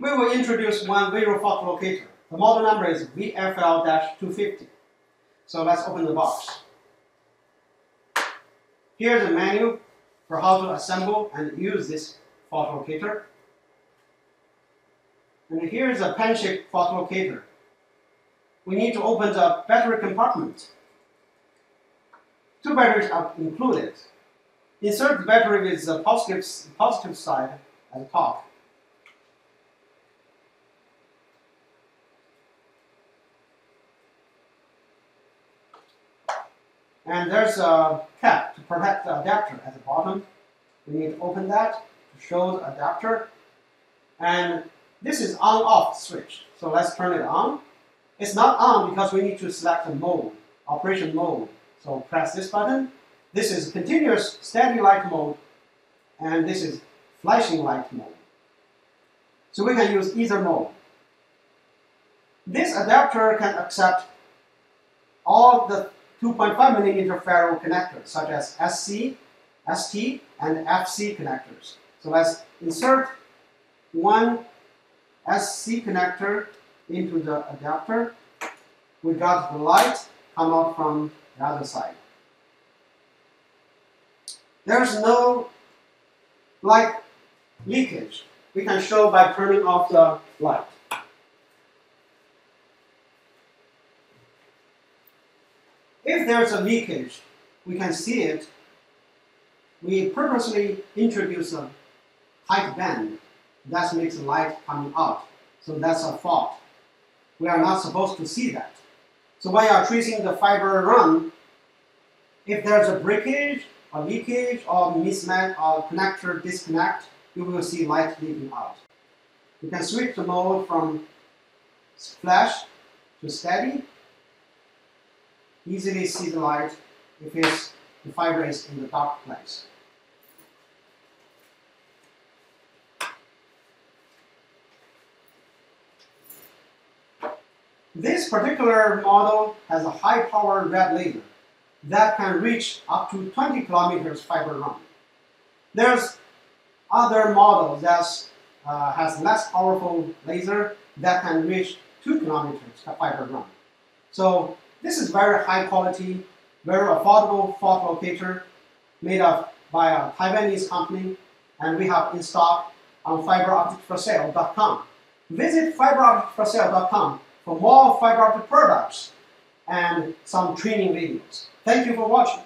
we will introduce one visual locator. The model number is VFL-250. So let's open the box. Here's a menu for how to assemble and use this fault locator. And here's a pen-shaped fault locator. We need to open the battery compartment. Two batteries are included. Insert the battery with the positive, positive side at the top. And there's a cap to protect the adapter at the bottom. We need to open that to show the adapter. And this is on-off switch. So let's turn it on. It's not on because we need to select the mode, operation mode. So press this button. This is continuous steady light mode. And this is flashing light mode. So we can use either mode. This adapter can accept all the 2.5 millimeter ferrule connectors, such as SC, ST, and FC connectors. So let's insert one SC connector into the adapter. We got the light come out from the other side. There's no light leakage. We can show by turning off the light. If there's a leakage, we can see it. We purposely introduce a tight band that makes light coming out. So that's a fault. We are not supposed to see that. So when you are tracing the fiber run, if there's a breakage, a leakage, or mismatch, or connector disconnect, you will see light leaking out. You can switch the mode from flash to steady, easily see the light if it's, the fiber is in the dark place. This particular model has a high power red laser that can reach up to 20 kilometers fiber run. There's other models that uh, has less powerful laser that can reach 2 kilometers fiber run. So this is very high quality, very affordable fault locator made of by a Taiwanese company and we have in stock on fiberopticforsale.com. Visit fiberopticforsale.com for more fiber optic products and some training videos. Thank you for watching.